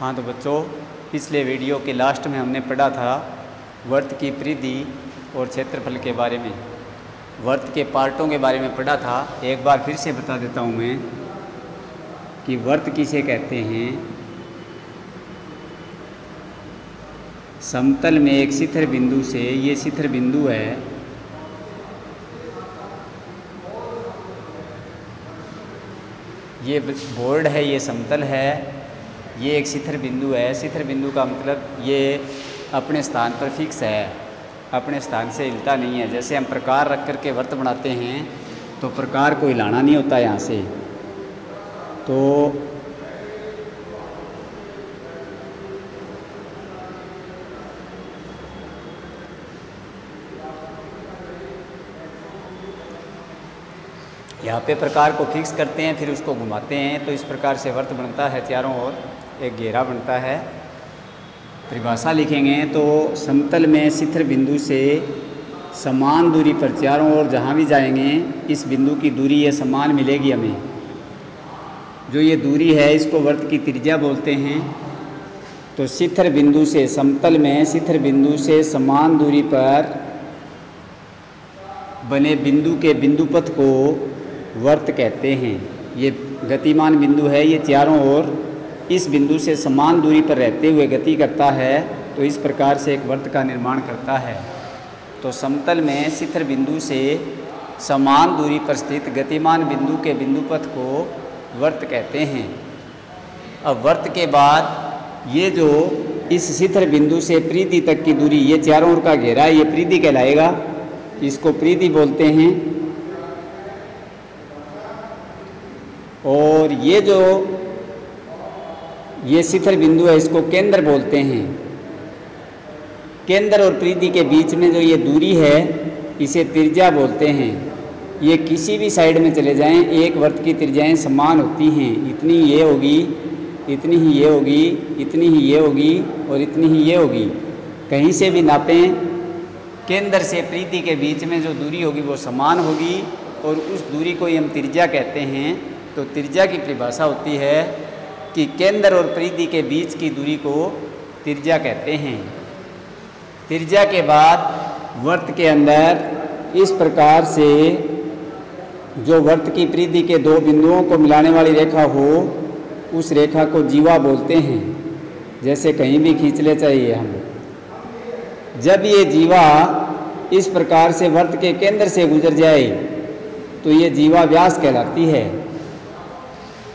हाँ तो बच्चों, पिछले वीडियो के लास्ट में हमने पढ़ा था वर्त की परिधि और क्षेत्रफल के बारे में। वर्त के पार्टों के बारे में पढ़ा था। एक बार फिर से बता देता हूँ मैं कि वर्त किसे कहते हैं? समतल में एक शिथिर बिंदु से ये शिथिर बिंदु है। ये बोर्ड है, ये समतल है। ये एक शिथिर बिंदु है। शिथिर बिंदु का मतलब ये अपने स्थान पर फिक्स है। अपने स्थान से हिलता नहीं है। जैसे हम प्रकार रख करके वर्त बनाते हैं तो प्रकार को हिलाना नहीं होता यहाँ से। तो यहाँ पे प्रकार को फिक्स करते हैं, फिर उसको घुमाते हैं। तो इस प्रकार से वर्त बनता है चारों ओर। एक घेरा बनता है। परिभाषा लिखेंगे तो समतल में शिथिर बिंदु से समान दूरी पर चारों ओर जहाँ भी जाएँगे, इस बिंदु की दूरी ये समान मिलेगी हमें। जो ये दूरी है, इसको वर्त की त्रिज्या बोलते हैं। तो शिथिर बिंदु से समतल में शिथिर बिंदु से समान दूरी पर बने बिंदु के बिंदु पथ को वर्त कहते हैं। ये गतिमान बिंदु है, ये चारों ओर इस बिंदु से समान दूरी पर रहते हुए गति करता है तो इस प्रकार से एक वर्त का निर्माण करता है। तो समतल में शिथिर बिंदु से समान दूरी पर स्थित गतिमान बिंदु के बिंदु पथ को वर्त कहते हैं। अब वर्त के बाद ये जो इस शिथिर बिंदु से प्रीति तक की दूरी, ये चारों ओर का घेरा ये प्रीति कहलाएगा। इसको प्रीति बोलते हैं। और ये जो ये शिखर बिंदु है, इसको केंद्र बोलते हैं। केंद्र और प्रीति के बीच में जो ये दूरी है, इसे त्रिज्या बोलते हैं। ये किसी भी साइड में चले जाएँ, एक वर्त की त्रिज्याएँ समान होती हैं। इतनी ये होगी, इतनी ही ये होगी, इतनी ही ये होगी और इतनी ही ये होगी। कहीं से भी नापें, केंद्र से प्रीति के बीच में जो दूरी होगी, वो समान होगी और उस दूरी को ही हम त्रिज्या कहते हैं। तो त्रिज्या की परिभाषा होती है कि केंद्र और परिधि के बीच की दूरी को त्रिज्या कहते हैं। त्रिज्या के बाद वर्त के अंदर इस प्रकार से जो वर्त की परिधि के दो बिंदुओं को मिलाने वाली रेखा हो, उस रेखा को जीवा बोलते हैं। जैसे कहीं भी खींच ले चाहिए हम। जब ये जीवा इस प्रकार से वर्त के केंद्र से गुजर जाए तो ये जीवा व्यास कहलाती है।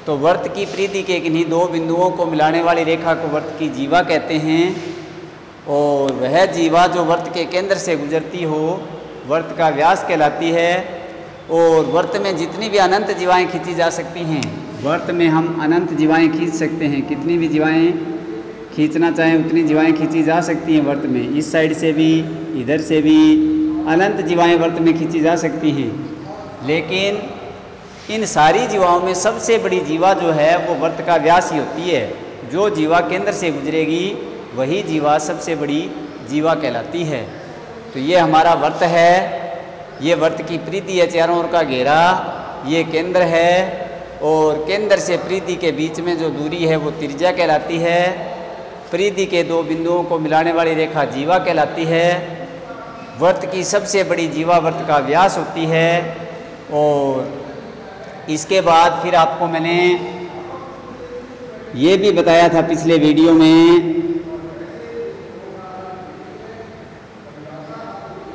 तो वर्त की प्रीति के किन्हीं दो बिंदुओं को मिलाने वाली रेखा को वर्त की जीवा कहते हैं। और वह जीवा जो वर्त के केंद्र से गुजरती हो, वर्त का व्यास कहलाती है। और वर्त में जितनी भी अनंत जीवाएँ खींची जा सकती हैं, वर्त में हम अनंत जीवाएँ खींच सकते हैं। कितनी भी जीवाएँ खींचना चाहें, उतनी जीवाएँ खींची जा सकती हैं वर्त में। इस साइड से भी, इधर से भी अनंत जीवाएँ वर्त में खींची जा सकती हैं। लेकिन इन सारी जीवाओं में सबसे बड़ी जीवा जो है, वो वर्त का व्यास ही होती है। जो जीवा केंद्र से गुजरेगी, वही जीवा सबसे बड़ी जीवा कहलाती है। तो ये हमारा वर्त है। ये वर्त की प्रीति है चारों ओर का घेरा। ये केंद्र है और केंद्र से प्रीति के बीच में जो दूरी है, वो त्रिज्या कहलाती है। प्रीति के दो बिंदुओं को मिलाने वाली रेखा जीवा कहलाती है। वर्त की सबसे बड़ी जीवा वर्त का व्यास होती है और इसके बाद फिर आपको मैंने ये भी बताया था पिछले वीडियो में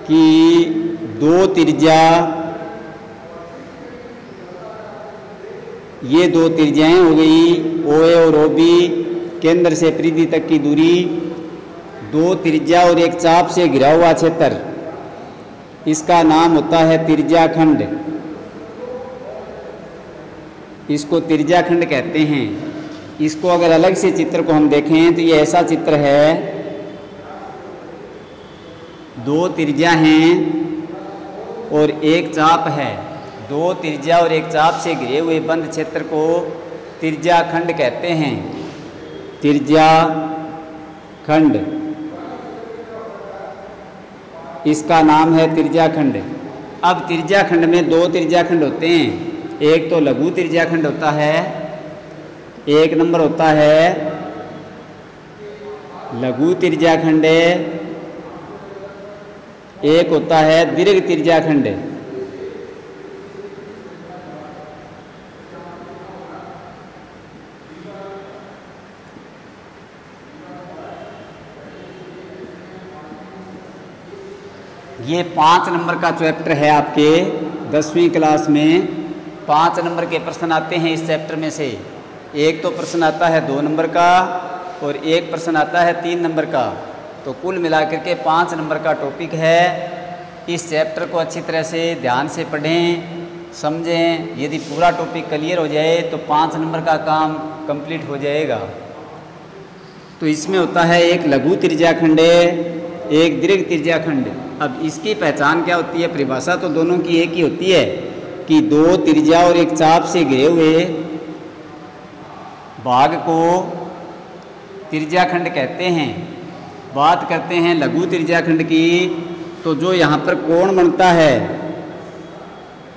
कि दो त्रिज्या ये दो त्रिज्याएँ हो गई ओ ए और ओ बी केंद्र से परिधि तक की दूरी, दो त्रिज्या और एक चाप से घिरा हुआ क्षेत्र। इसका नाम होता है त्रिज्या खंड। इसको त्रिज्या खंड कहते हैं। इसको अगर अलग से चित्र को हम देखें तो ये ऐसा चित्र है। दो तिरजा हैं और एक चाप है। दो त्रिज्या और एक चाप से घिरे हुए बंद क्षेत्र को त्रिज्या खंड कहते हैं। त्रिज्या खंड इसका नाम है त्रिज्या खंड अब त्रिज्या खंड में दो त्रिज्या खंड होते हैं। एक तो लघु त्रिज्या खंड होता है, एक नंबर होता है लघु तिरजाखंड एक होता है दीर्घ तिरजाखंड ये पाँच नंबर का चैप्टर है आपके दसवीं क्लास में। पाँच नंबर के प्रश्न आते हैं इस चैप्टर में से। एक तो प्रश्न आता है दो नंबर का और एक प्रश्न आता है तीन नंबर का। तो कुल मिलाकर के पाँच नंबर का टॉपिक है। इस चैप्टर को अच्छी तरह से ध्यान से पढ़ें, समझें। यदि पूरा टॉपिक क्लियर हो जाए तो पाँच नंबर का काम कंप्लीट हो जाएगा। तो इसमें होता है एक लघु त्रिज्याखंड एक दीर्घ त्रिज्याखंड अब इसकी पहचान क्या होती है? परिभाषा तो दोनों की एक ही होती है। कि दो त्रिज्या और एक चाप से घिरे हुए भाग को त्रिज्याखंड कहते हैं। बात करते हैं लघु त्रिज्याखंड की तो जो यहाँ पर कोण बनता है,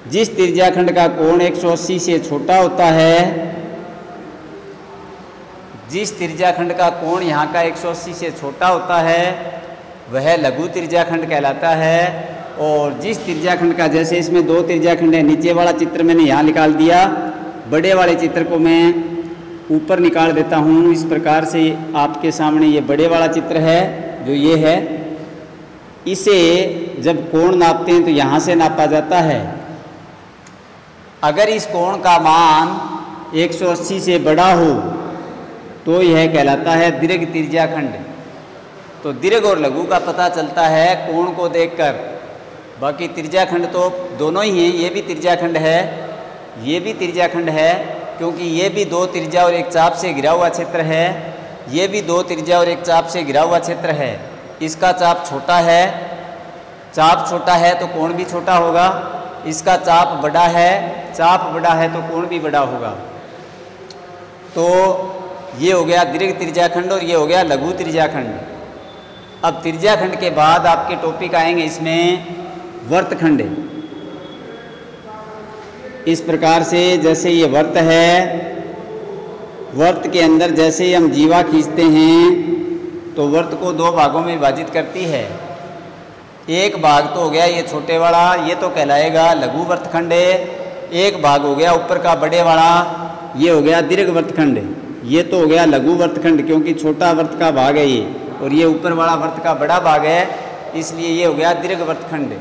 जिस त्रिज्याखंड का कोण 180 से छोटा होता है, जिस त्रिज्याखंड का कोण यहाँ का 180 से छोटा होता है, वह लघु त्रिज्याखंड कहलाता है। और जिस त्रिज्याखंड का, जैसे इसमें दो त्रिज्याखंड है, नीचे वाला चित्र मैंने यहाँ निकाल दिया, बड़े वाले चित्र को मैं ऊपर निकाल देता हूँ। इस प्रकार से आपके सामने ये बड़े वाला चित्र है, जो ये है। इसे जब कोण नापते हैं तो यहाँ से नापा जाता है। अगर इस कोण का मान 180 से बड़ा हो तो यह कहलाता है दीर्घ त्रिज्याखंड। तो दीर्घ और लघु का पता चलता है कोण को देखकर। बाकी त्रिज्याखंड तो दोनों ही हैं, ये भी त्रिज्याखंड है, ये भी त्रिज्याखंड है, क्योंकि ये भी दो त्रिज्या और एक चाप से घिरा हुआ क्षेत्र है, ये भी दो त्रिज्या और एक चाप से घिरा हुआ क्षेत्र है। इसका चाप छोटा है, चाप छोटा है तो कोण भी छोटा होगा, इसका चाप बड़ा है, चाप बड़ा है तो कोण भी बड़ा होगा। तो ये हो गया दीर्घ त्रिज्याखंड और ये हो गया लघु त्रिज्याखंड। अब त्रिज्याखंड के बाद आपके टॉपिक आएँगे इसमें वर्तखंड इस प्रकार से जैसे ये वर्त है, वर्त के अंदर जैसे हम जीवा खींचते हैं तो वर्त को दो भागों में विभाजित करती है। एक भाग तो हो गया ये छोटे वाला, ये तो कहलाएगा लघु वर्तखंड एक भाग हो गया ऊपर का बड़े वाला, ये हो गया दीर्घ वर्तखंड ये तो हो गया लघु वर्तखंड क्योंकि छोटा वर्त का भाग है ये, और ये ऊपर वाला वर्त का बड़ा भाग है, इसलिए ये हो गया दीर्घ वर्तखंड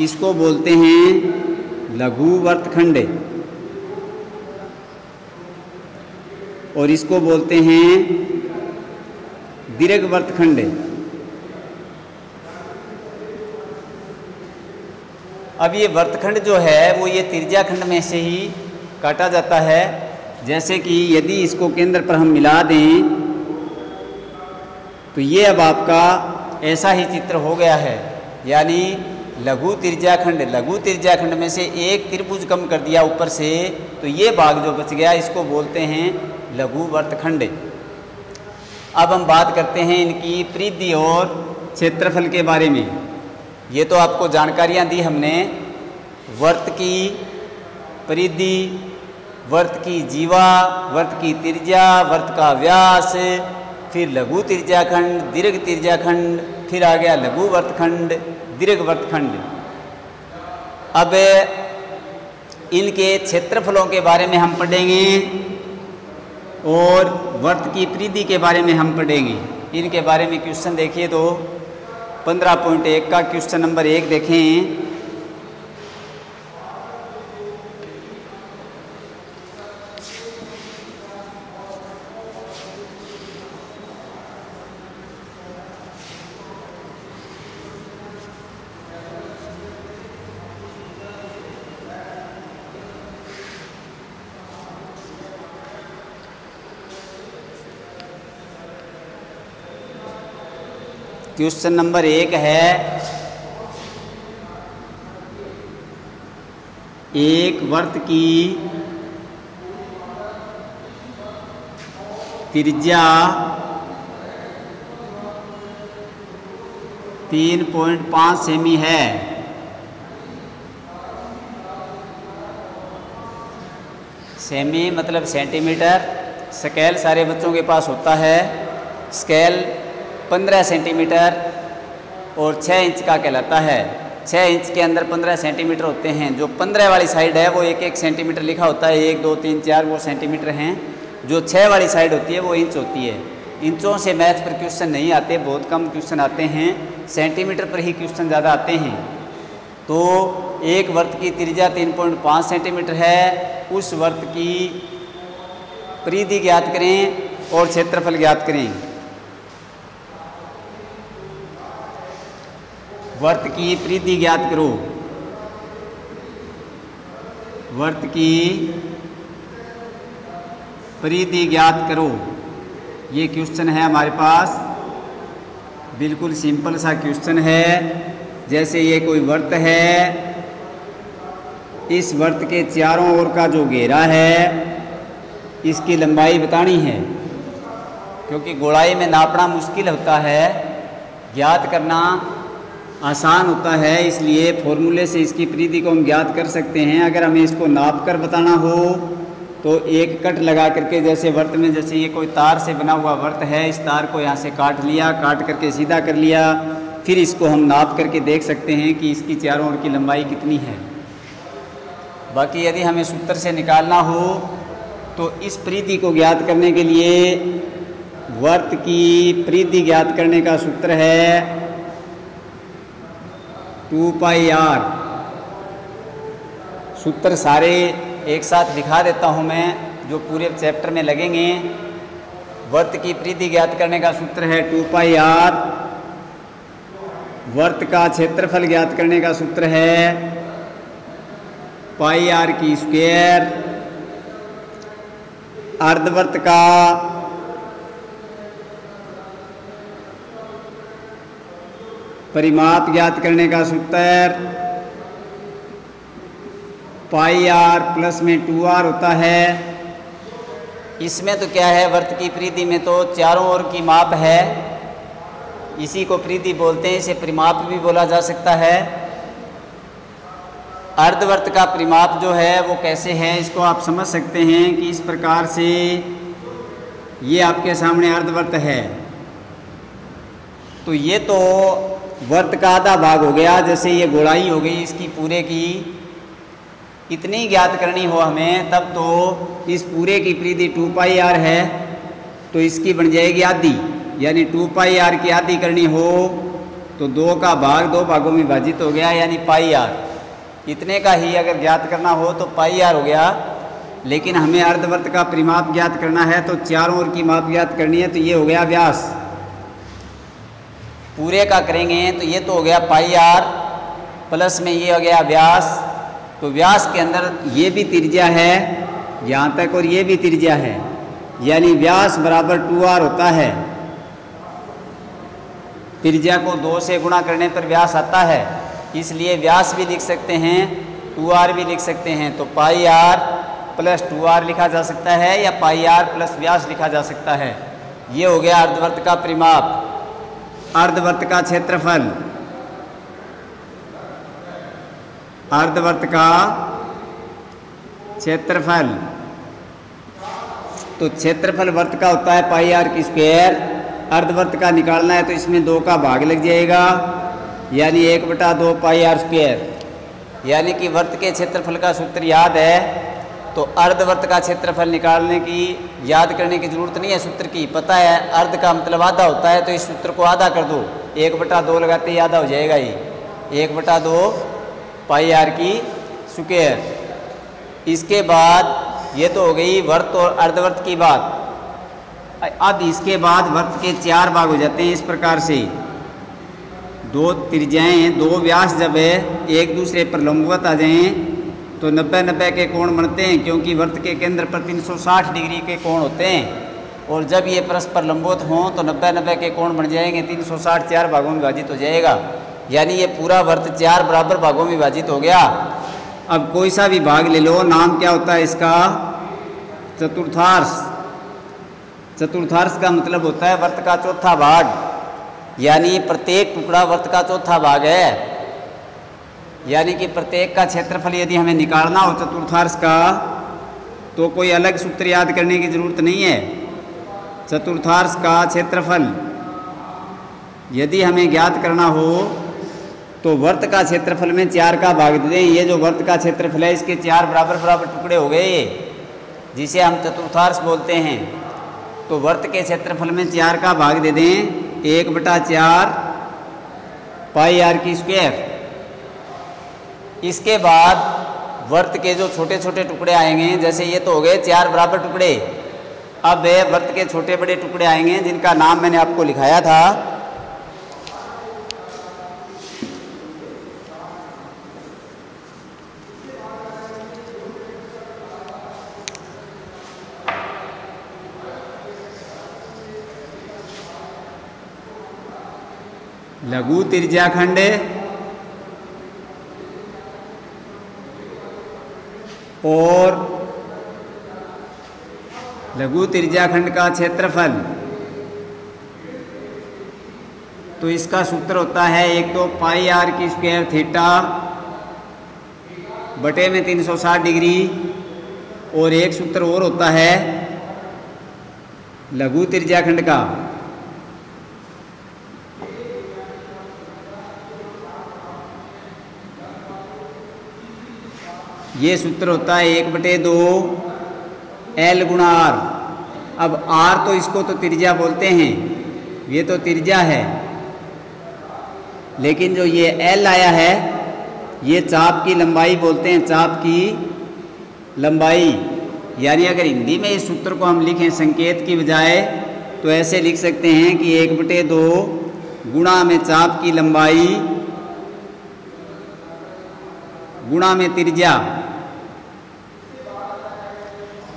इसको बोलते हैं? लघु वर्तखंड। और इसको बोलते हैं दीर्घ वर्तखंड। अब ये वर्तखंड जो है, वो ये तिरजाखंड में से ही काटा जाता है। जैसे कि यदि इसको केंद्र पर हम मिला दें तो ये अब आपका ऐसा ही चित्र हो गया है। यानी लघु तिरजाखंड लघु तिरजाखंड में से एक त्रिभुज कम कर दिया ऊपर से तो ये भाग जो बच गया, इसको बोलते हैं लघु वर्तखंड। अब हम बात करते हैं इनकी परिधि और क्षेत्रफल के बारे में। ये तो आपको जानकारियाँ दी हमने। वर्त की परिधि वर्त की जीवा, वर्त की तिरजा वर्त का व्यास, फिर लघु तिरजाखंड दीर्घ तिरजाखंड फिर आ गया लघु वर्तखंड। दीर्घ वर्तखंड अब इनके क्षेत्रफलों के बारे में हम पढ़ेंगे और वर्त की प्रीति के बारे में हम पढ़ेंगे। इनके बारे में क्वेश्चन देखिए तो पंद्रह पॉइंट एक का क्वेश्चन नंबर एक देखें। क्वेश्चन नंबर एक है। एक वर्त की त्रिज्या तीन पॉइंट पाँच सेमी है। सेमी मतलब सेंटीमीटर। स्केल सारे बच्चों के पास होता है। स्केल पंद्रह सेंटीमीटर और छः इंच का कहलाता है। छः इंच के अंदर पंद्रह सेंटीमीटर होते हैं। जो पंद्रह वाली साइड है, वो एक एक सेंटीमीटर लिखा होता है। एक, दो, तीन, चार वो सेंटीमीटर हैं। जो छः वाली साइड होती है, वो इंच होती है। इंचों से मैथ पर क्वेश्चन नहीं आते, बहुत कम क्वेश्चन आते हैं। सेंटीमीटर पर ही क्वेश्चन ज़्यादा आते हैं। तो एक वर्त की त्रिज्या तीन पॉइंट पाँच सेंटीमीटर है। उस वर्त की परिधि ज्ञात करें और क्षेत्रफल ज्ञात करें। वर्त की प्रीति ज्ञात करो। वर्त की प्रीति ज्ञात करो। ये क्वेश्चन है हमारे पास। बिल्कुल सिंपल सा क्वेश्चन है। जैसे ये कोई वर्त है, इस वर्त के चारों ओर का जो घेरा है, इसकी लंबाई बतानी है। क्योंकि गोलाई में नापना मुश्किल होता है। ज्ञात करना आसान होता है, इसलिए फॉर्मूले से इसकी परिधि को हम ज्ञात कर सकते हैं। अगर हमें इसको नाप कर बताना हो तो एक कट लगा करके जैसे वर्त में, जैसे ये कोई तार से बना हुआ वर्त है, इस तार को यहाँ से काट लिया, काट करके सीधा कर लिया, फिर इसको हम नाप करके देख सकते हैं कि इसकी चारों ओर की लंबाई कितनी है। बाकी यदि हमें सूत्र से निकालना हो तो इस प्रीति को ज्ञात करने के लिए वर्त की प्रीति ज्ञात करने का सूत्र है टू पाई आर। सूत्र सारे एक साथ दिखा देता हूँ मैं, जो पूरे चैप्टर में लगेंगे। वर्त की प्रीति ज्ञात करने का सूत्र है टू पाई आर। वर्त का क्षेत्रफल ज्ञात करने का सूत्र है पाई आर की स्क्वायर। अर्धवर्त का परिमाप ज्ञात करने का सूत्र पाई आर प्लस में टू आर होता है। इसमें तो क्या है, वर्त की प्रीति में तो चारों ओर की माप है। इसी को प्रीति बोलते हैं, इसे परिमाप भी बोला जा सकता है। अर्धवर्त का परिमाप जो है, वो कैसे है, इसको आप समझ सकते हैं कि इस प्रकार से ये आपके सामने अर्धवर्त है। तो ये तो वर्त का आधा भाग हो गया, जैसे ये गोलाई हो गई, इसकी पूरे की इतनी ज्ञात करनी हो हमें, तब तो इस पूरे की प्रीति टू पाई आर है तो इसकी बन जाएगी आधी। यानी टू पाई आर की आधी करनी हो तो दो का भाग दो भागों में विभाजित हो गया, यानी पाई आर। इतने का ही अगर ज्ञात करना हो तो पाई आर हो गया। लेकिन हमें अर्धवर्त का परिमाप ज्ञात करना है तो चारों ओर की माप ज्ञात करनी है तो ये हो गया व्यास। पूरे का करेंगे तो ये तो हो गया पाई आर प्लस में ये हो गया व्यास। तो व्यास के अंदर ये भी त्रिज्या है, यहाँ तक और ये भी त्रिज्या है। यानी व्यास बराबर टू आर होता है। त्रिज्या को दो से गुणा करने पर व्यास आता है। इसलिए व्यास भी लिख सकते हैं, टू आर भी लिख सकते हैं। तो pi R plus two R लिखा जा सकता है या पाई आर प्लस व्यास लिखा जा सकता है। ये हो गया अर्धवर्त का परिमाप। अर्धवर्त का क्षेत्रफल। अर्धवर्त का क्षेत्रफल। तो क्षेत्रफल वर्त का होता है पाई आर की स्क्वायर। अर्धवर्त का निकालना है तो इसमें दो का भाग लग जाएगा। यानी एक बटा दो पाई आर स्क्वायर। यानी कि वर्त के क्षेत्रफल का सूत्र याद है। तो अर्धवर्त का क्षेत्रफल निकालने की, याद करने की ज़रूरत नहीं है सूत्र की। पता है, अर्ध का मतलब आधा होता है तो इस सूत्र को आधा कर दो। एक बटा दो लगाते ही आधा हो जाएगा ये एक बटा दो पाई आर की स्क्वेयर इसके बाद, ये तो हो गई वर्त और अर्धवर्त की बात। अब इसके बाद वर्त के चार भाग हो जाते हैं इस प्रकार से। दो त्रिज्याएँ, दो व्यास जब है, एक दूसरे पर लंबवत आ जाएँ तो नब्बे नब्बे के कोण बनते हैं, क्योंकि वर्त के केंद्र पर 360 डिग्री के कोण होते हैं। और जब ये परस्पर लंबोत हों तो नब्बे नब्बे के कोण बन जाएँगे 360 चार भागों में विभाजित हो जाएगा। यानी ये पूरा वर्त चार बराबर भागों में विभाजित हो गया। अब कोई सा भी भाग ले लो, नाम क्या होता है इसका? चतुर्थार्ष। चतुर्थार्ष का मतलब होता है वर्त का चौथा भाग। यानी प्रत्येक टुकड़ा वर्त का चौथा भाग है। यानी कि प्रत्येक का क्षेत्रफल यदि हमें निकालना हो चतुर्थार्ष का तो कोई अलग सूत्र याद करने की ज़रूरत नहीं है। चतुर्थार्ष का क्षेत्रफल यदि हमें ज्ञात करना हो तो वर्त का क्षेत्रफल में चार का भाग दे दें। ये जो वर्त का क्षेत्रफल है, इसके चार बराबर बराबर टुकड़े हो गए ये, जिसे हम चतुर्थांश बोलते हैं। तो वर्त के क्षेत्रफल में चार का भाग दे दें। एक बटा चार पाई आर की स्क्वायर। इसके बाद वर्त के जो छोटे छोटे टुकड़े आएँगे, जैसे ये तो हो गए चार बराबर टुकड़े। अब वर्त के छोटे बड़े टुकड़े आएँगे, जिनका नाम मैंने आपको लिखाया था। लघु तिरजाखंड और लघु तिरजाखंड का क्षेत्रफल। तो इसका सूत्र होता है एक तो पाई आर की स्क्वायर थीटा बटे में 360 डिग्री, और एक सूत्र और होता है लघु तिरजाखंड का। ये सूत्र होता है एक बटे दो एल गुणा आर अब आर तो इसको तो तिरजा बोलते हैं। ये तो तिरजा है। लेकिन जो ये एल आया है, ये चाप की लंबाई बोलते हैं, चाप की लंबाई। यानी अगर हिंदी में इस सूत्र को हम लिखें संकेत की बजाय तो ऐसे लिख सकते हैं कि एक बटे दो गुणा में चाप की लंबाई गुणा में तिरजा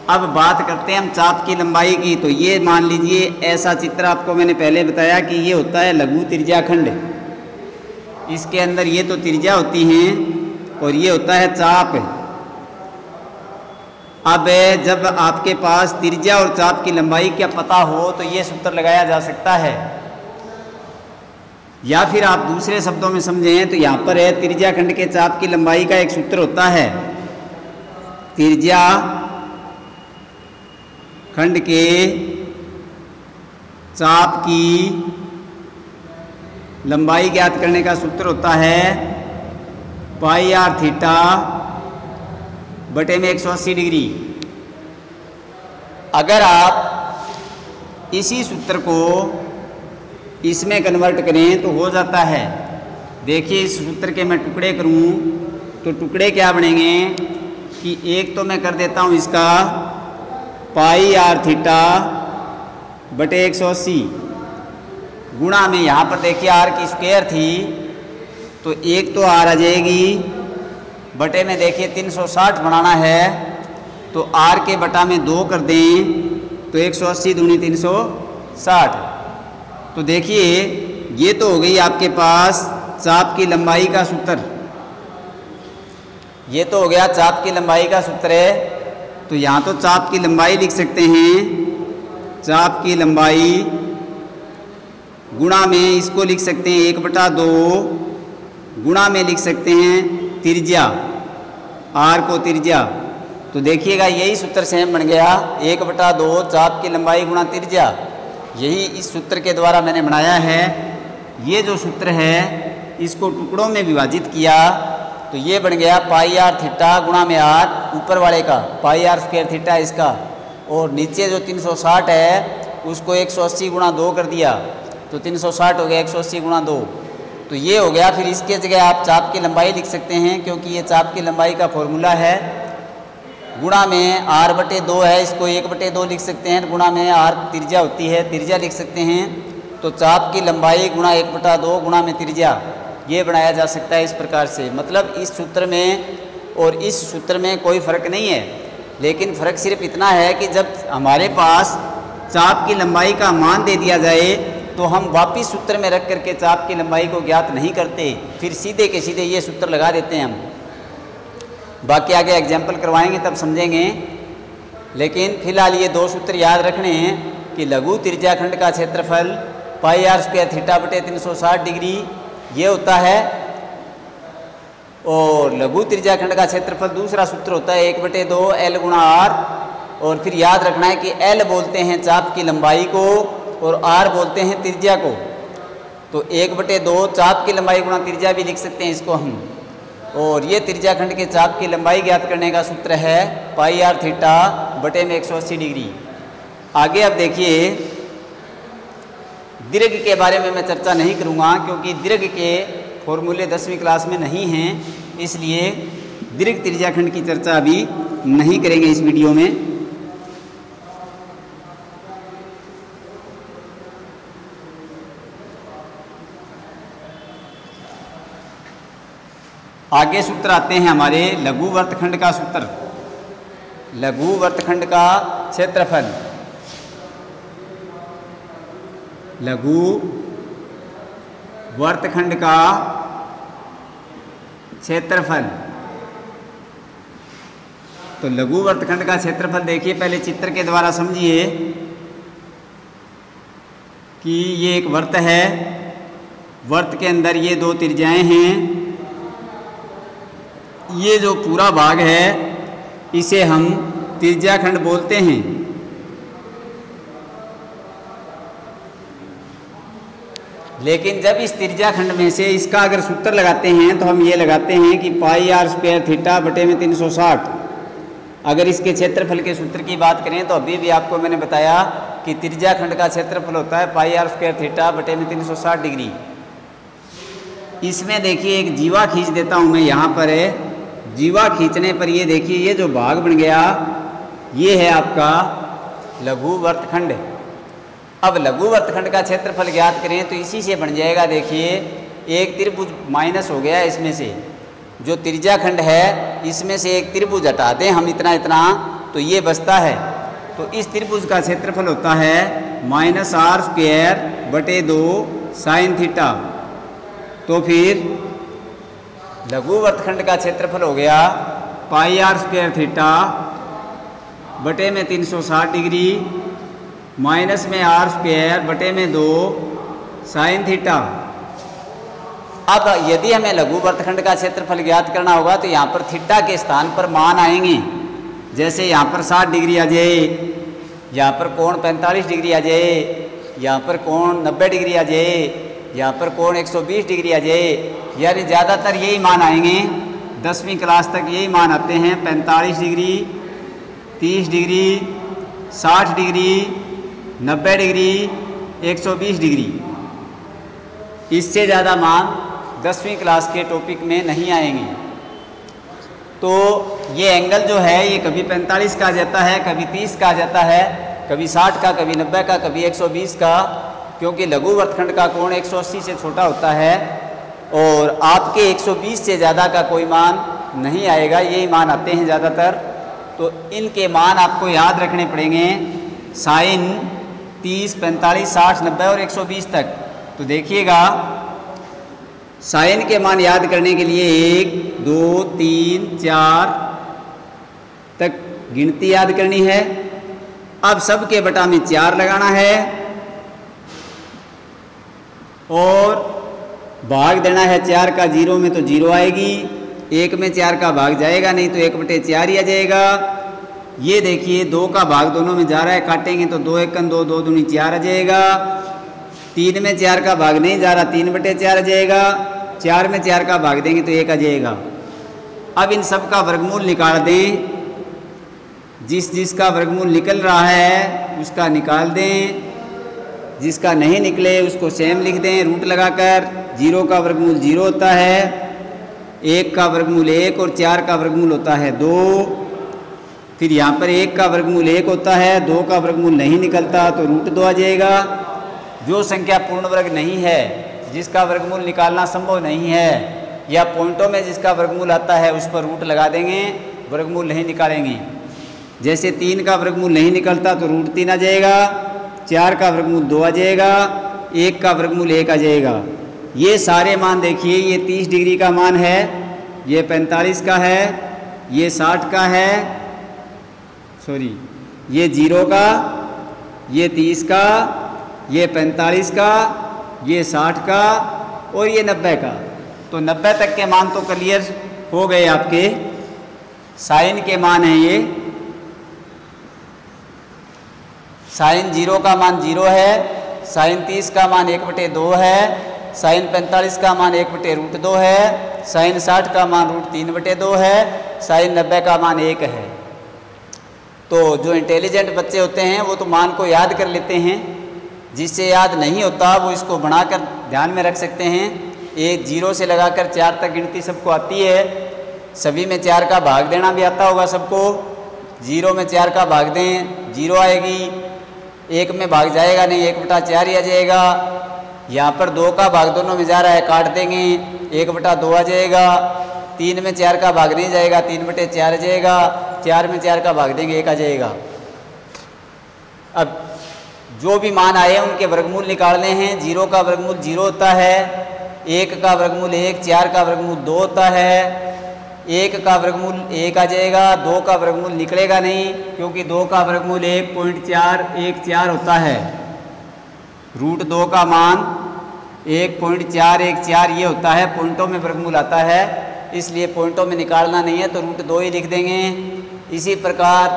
अब बात करते हैं हम चाप की लंबाई की तो ये मान लीजिए, ऐसा चित्र आपको मैंने पहले बताया कि ये होता है लघु तिरजाखंड इसके अंदर ये तो तिरजा होती हैं, और ये होता है चाप। अब जब आपके पास तिरजा और चाप की लंबाई का पता हो तो ये सूत्र लगाया जा सकता है। या फिर आप दूसरे शब्दों में समझें तो यहाँ पर है तिरजा खंड के चाप की लंबाई का एक सूत्र होता है। तिरजा खंड के चाप की लंबाई ज्ञात करने का सूत्र होता है पाई आर थीटा बटे में 180 डिग्री। अगर आप इसी सूत्र को इसमें कन्वर्ट करें तो हो जाता है। देखिए, इस सूत्र के मैं टुकड़े करूँ तो टुकड़े क्या बनेंगे? कि एक तो मैं कर देता हूँ इसका पाई आर थीटा बटे एक सौ अस्सी। गुणा में यहाँ पर देखिए आर की स्क्वेयर थी तो एक तो आर आ जाएगी। बटे में देखिए 360 बनाना है तो आर के बटा में दो कर दें तो 180 अस्सी दूनी तीन तो देखिए, ये तो हो गई आपके पास चाप की लंबाई का सूत्र। ये तो हो गया चाप की लंबाई का सूत्र है। तो यहाँ तो चाप की लंबाई लिख सकते हैं। चाप की लंबाई गुणा में इसको लिख सकते हैं एक बटा दो। गुणा में लिख सकते हैं तिरजा आर को तिरजा तो देखिएगा, यही सूत्र सेम बन गया। एक बटा दो चाप की लंबाई गुणा तिरजा यही इस सूत्र के द्वारा मैंने बनाया है। ये जो सूत्र है, इसको टुकड़ों में विभाजित किया तो ये बन गया पाई आर थीटा गुणा में आर, ऊपर वाले का, पाई आर स्क्वेयर थीटा इसका। और नीचे जो 360 है, उसको 180 गुणा दो कर दिया तो 360 हो गया 180 गुणा दो। तो ये हो गया, फिर इसके जगह आप चाप की लंबाई लिख सकते हैं, क्योंकि ये चाप की लंबाई का फॉर्मूला है। गुणा में आर बटे दो है, इसको एक बटे दो लिख सकते हैं, गुणा में आर तिरजा होती है तिरजा लिख सकते हैं। तो चाप की लंबाई गुणा एक बटा दो गुणा में तिरजा ये बनाया जा सकता है इस प्रकार से। मतलब इस सूत्र में और इस सूत्र में कोई फ़र्क नहीं है। लेकिन फ़र्क सिर्फ़ इतना है कि जब हमारे पास चाप की लंबाई का मान दे दिया जाए तो हम वापिस सूत्र में रख करके चाप की लंबाई को ज्ञात नहीं करते। फिर सीधे के सीधे ये सूत्र लगा देते हैं हम। बाकी आगे एग्ज़ाम्पल करवाएँगे, तब समझेंगे। लेकिन फ़िलहाल ये दो सूत्र याद रखने हैं कि लघु त्रिज्याखंड का क्षेत्रफल पाई आर स्क्वायर थीटा बटे तीन सौ साठ डिग्री, ये होता है। और लघु त्रिज्याखंड का क्षेत्रफल दूसरा सूत्र होता है एक बटे दो एल गुणा आर और फिर याद रखना है कि एल बोलते हैं चाप की लंबाई को और आर बोलते हैं त्रिज्या को। तो एक बटे दो चाप की लंबाई गुणा त्रिज्या भी लिख सकते हैं इसको हम। और ये त्रिज्या खंड के चाप की लंबाई ज्ञात करने का सूत्र है पाई आर थीटा बटे में 180 डिग्री। आगे आप देखिए, दीर्घ के बारे में मैं चर्चा नहीं करूँगा क्योंकि दीर्घ के फॉर्मूले दसवीं क्लास में नहीं हैं, इसलिए दीर्घ त्रिज्याखंड की चर्चा अभी नहीं करेंगे इस वीडियो में। आगे सूत्र आते हैं हमारे, लघु वर्तखंड का सूत्र। लघु वर्तखंड का क्षेत्रफल। लघु वर्तखंड का क्षेत्रफल। तो लघु वर्तखंड का क्षेत्रफल देखिए, पहले चित्र के द्वारा समझिए कि ये एक वर्त है। वर्त के अंदर ये दो त्रिज्याएँ हैं। ये जो पूरा भाग है, इसे हम त्रिज्याखंड बोलते हैं। लेकिन जब इस त्रिज्याखंड में से इसका अगर सूत्र लगाते हैं तो हम ये लगाते हैं कि पाई आर स्क्वायर थीटा बटे में 360 अगर इसके क्षेत्रफल के सूत्र की बात करें तो अभी भी आपको मैंने बताया कि त्रिज्याखंड का क्षेत्रफल होता है पाई आर स्क्वायर थीटा बटे में 360 डिग्री। इसमें देखिए, एक जीवा खींच देता हूँ मैं यहाँ पर। है जीवा खींचने पर ये देखिए, ये जो भाग बन गया, ये है आपका लघु वर्तखंड। अब लघु वर्तखंड का क्षेत्रफल ज्ञात करें तो इसी से बन जाएगा, देखिए, एक त्रिभुज माइनस हो गया इसमें से। जो त्रिज्याखंड है, इसमें से एक त्रिभुज हटा दें हम इतना इतना तो ये बचता है। तो इस त्रिभुज का क्षेत्रफल होता है माइनस आर स्क्वेयर बटे दो साइन थीटा। तो फिर लघु वर्तखंड का क्षेत्रफल हो गया पाई आर स्क्वेयर थीटा, बटे में 360 डिग्री, माइनस में आर स्क्वेयर, बटे में दो, साइन थीटा। अब यदि हमें लघु वर्तखंड का क्षेत्रफल ज्ञात करना होगा तो यहाँ पर थीटा के स्थान पर मान आएँगे। जैसे यहाँ पर 60 डिग्री आ जाए, यहाँ पर कोण 45 डिग्री आ जाए, यहाँ पर कोण 90 डिग्री आ जाए, यहाँ पर कोण 120 डिग्री आ जाए यानी ज़्यादातर यही मान आएँगे। दसवीं क्लास तक यही मान आते हैं। 45 degree 30 degree 60 degree 90 degree 120 degree. इससे ज़्यादा मान दसवीं क्लास के टॉपिक में नहीं आएँगे। तो ये एंगल जो है, ये कभी 45 का जाता है, कभी 30 का जाता है, कभी 60 का, कभी 90 का, कभी 120 का, क्योंकि लघु वर्तखंड का कोण 180 से छोटा होता है। और आपके 120 से ज़्यादा का कोई मान नहीं आएगा ये मान आते हैं ज़्यादातर। तो इनके मान आपको याद रखने पड़ेंगे। साइन 30, 45, 60, 90 और 120 तक। तो देखिएगा साइन के मान याद करने के लिए एक दो तीन चार तक गिनती याद करनी है। अब सबके बटा में चार लगाना है। और भाग देना है चार का ज़ीरो में तो ज़ीरो आएगी। एक में चार का भाग जाएगा, नहीं तो एक बटे चार ही आ जाएगा। ये देखिए, दो का भाग दोनों में जा रहा है, काटेंगे तो दो एक दो दो दूनी चार आ जाएगा। तीन में चार का भाग नहीं जा रहा, तीन बटे चार आ जाएगा। चार में चार का भाग देंगे तो एक आ जाएगा। अब इन सब का वर्गमूल निकाल दें। जिस जिसका वर्गमूल निकल रहा है, उसका निकाल दें। जिसका नहीं निकले उसको सेम लिख दें, रूट लगाकर। ज़ीरो का वर्गमूल ज़ीरो होता है, एक का वर्गमूल एक और चार का वर्गमूल होता है दो। फिर यहाँ पर एक का वर्गमूल एक होता है, दो का वर्गमूल नहीं निकलता तो रूट दो आ जाएगा। जो संख्या पूर्ण वर्ग नहीं है, जिसका वर्गमूल निकालना संभव नहीं है, या पॉइंटों में जिसका वर्गमूल आता है उस पर रूट लगा देंगे, वर्गमूल नहीं निकालेंगे। जैसे तीन का वर्गमूल नहीं निकलता तो रूट तीन आ जाएगा। चार का वर्गमूल दो आ जाएगा, एक का वर्गमूल एक आ जाएगा। ये सारे मान देखिए, ये तीस डिग्री का मान है, ये पैंतालीस का है, ये साठ का है सॉरी ये ज़ीरो का, ये तीस का, ये पैंतालीस का, ये साठ का और ये नब्बे का। तो नब्बे तक के मान तो क्लियर हो गए आपके। साइन के मान हैं ये। साइन ज़ीरो का मान ज़ीरो है, साइन तीस का मान एक बटे दो है, साइन पैंतालीस का मान एक बटे रूट दो है, साइन साठ का मान रूट तीन बटे दो है, साइन नब्बे का मान एक है। तो जो इंटेलिजेंट बच्चे होते हैं, वो तो मान को याद कर लेते हैं। जिससे याद नहीं होता, वो इसको बनाकर ध्यान में रख सकते हैं। एक ज़ीरो से लगाकर चार तक गिनती सबको आती है। सभी में चार का भाग देना भी आता होगा सबको। ज़ीरो में चार का भाग दें, ज़ीरो आएगी। एक में भाग जाएगा नहीं, एक बटा चार ही आ जाएगा। यहाँ पर दो का भाग दोनों में जा रहा है, काट देंगे, एक बटा दो आ जाएगा। तीन में चार का भाग नहीं जाएगा, तीन बटे चार आ जाएगा, चार में चार का भाग देंगे, एक आ जाएगा। अब जो भी मान आए उनके वर्गमूल निकालने हैं। ज़ीरो का वर्गमूल ज़ीरो होता है, एक का वर्गमूल एक, चार का वर्गमूल दो होता है। एक का वर्गमूल एक आ जाएगा, दो का वर्गमूल निकलेगा नहीं, क्योंकि दो का वर्गमूल एक पॉइंट चार, एक चार होता है। रूट दो का मान एक पॉइंट चार, एक चार, ये होता है, पॉइंटों में वर्गमूल आता है, इसलिए पॉइंटों में निकालना नहीं है तो रूट दो ही लिख देंगे। इसी प्रकार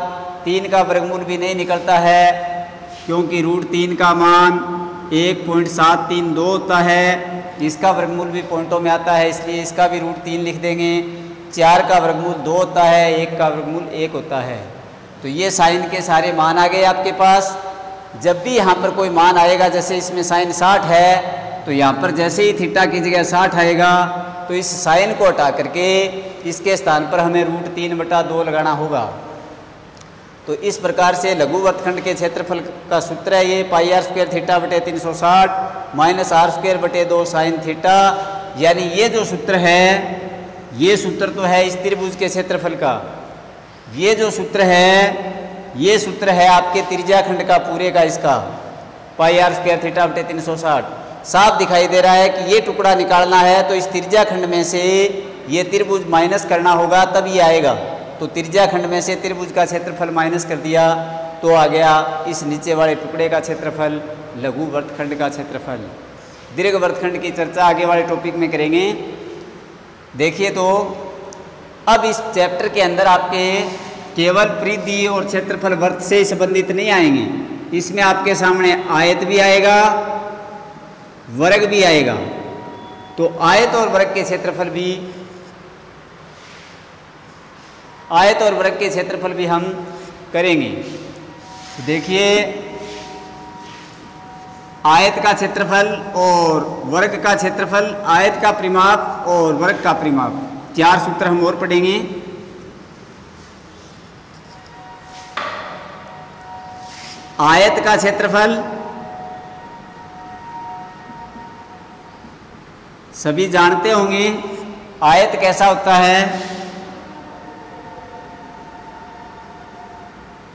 तीन का वर्गमूल भी नहीं निकलता है, क्योंकि रूट तीन का मान एक पॉइंट सात तीन दो होता है, इसका वर्गमूल भी पॉइंटों में आता है, इसलिए इसका भी रूट तीन लिख देंगे। चार का वर्गमूल दो होता है, एक का वर्गमूल एक होता है। तो ये साइन के सारे मान आ गए आपके पास। जब भी यहाँ पर कोई मान आएगा, जैसे इसमें साइन साठ है तो यहाँ पर जैसे ही थीटा की जगह साठ आएगा तो इस साइन को हटा करके इसके स्थान पर हमें रूट तीन बटा दो लगाना होगा। तो इस प्रकार से लघु वर्तखंड के क्षेत्रफल का सूत्र है ये, पाई आर स्क्वेयर थीटा बटे तीन सौ साठ, माइनस आर स्क्वेयर बटे दो साइन थीटा। यानी ये जो सूत्र है ये सूत्र तो है इस त्रिभुज के क्षेत्रफल का। ये जो सूत्र है, ये सूत्र है आपके त्रिज्या खंड का पूरे का इसका। पाई आर स्क्वेयर थीटा बटे तीन सौ साठ। साफ़ दिखाई दे रहा है कि ये टुकड़ा निकालना है तो इस त्रिज्या खंड में से ये त्रिभुज माइनस करना होगा, तब ये आएगा। तो त्रिज्या खंड में से त्रिभुज का क्षेत्रफल माइनस कर दिया तो आ गया इस नीचे वाले टुकड़े का क्षेत्रफल, लघु वर्तखंड का क्षेत्रफल। दीर्घ वर्तखंड की चर्चा आगे वाले टॉपिक में करेंगे। देखिए तो अब इस चैप्टर के अंदर आपके केवल परिधि और क्षेत्रफल वर्त से संबंधित नहीं आएँगे। इसमें आपके सामने आयत भी आएगा, वर्ग भी आएगा। तो आयत और वर्ग के क्षेत्रफल भी, आयत और वर्ग के क्षेत्रफल भी हम करेंगे। देखिए आयत का क्षेत्रफल और वर्ग का क्षेत्रफल, आयत का परिमाप और वर्ग का परिमाप। चार सूत्र हम और पढ़ेंगे। आयत का क्षेत्रफल, सभी जानते होंगे, आयत कैसा होता है?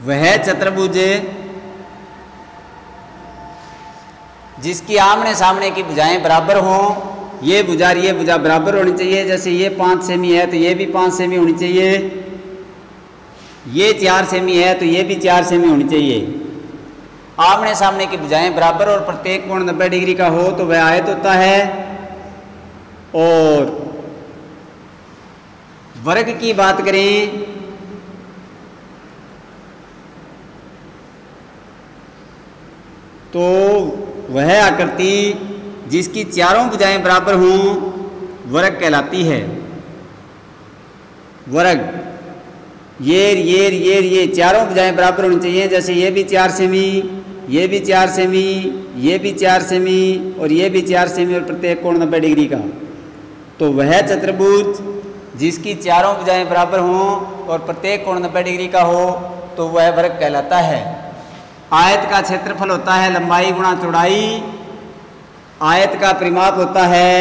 वह चतुर्भुज जिसकी आमने सामने की भुजाएँ बराबर हों, ये भुजा ये भुजा बराबर होनी चाहिए। जैसे ये पाँच सेमी है तो ये भी पाँच सेमी होनी चाहिए। ये चार सेमी है तो ये भी चार सेमी होनी चाहिए। आमने सामने की भुजाएँ बराबर और प्रत्येक कोण नब्बे डिग्री का हो तो वह आयत होता है। और वर्ग की बात करें तो वह आकृति जिसकी चारों भुजाएँ बराबर हों, वर्ग कहलाती है। वर्ग ये ये ये ये चारों भुजाएँ बराबर होनी चाहिए, जैसे ये भी चार सेमी, ये भी चार सेमी, ये भी चार सेमी और ये भी चार सेमी और प्रत्येक कोण नब्बे डिग्री का। तो वह चतुर्भुज जिसकी चारों भुजाएँ बराबर हों और प्रत्येक कोण नब्बे डिग्री का हो तो वह वर्ग कहलाता है। आयत का क्षेत्रफल होता है लंबाई गुणा चौड़ाई। आयत का परिमाप होता है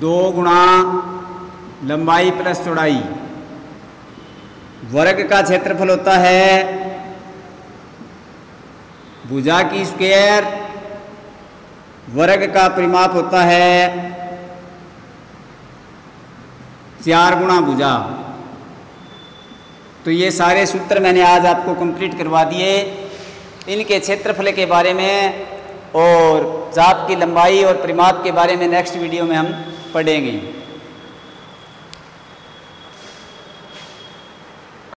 दो गुणा लंबाई प्लस चौड़ाई। वर्ग का क्षेत्रफल होता है भुजा की स्क्वायर। वर्ग का परिमाप होता है चार गुणा भुजा। तो ये सारे सूत्र मैंने आज आपको कंप्लीट करवा दिए। इनके क्षेत्रफल के बारे में और जाप की लंबाई और परिमाप के बारे में नेक्स्ट वीडियो में हम पढ़ेंगे।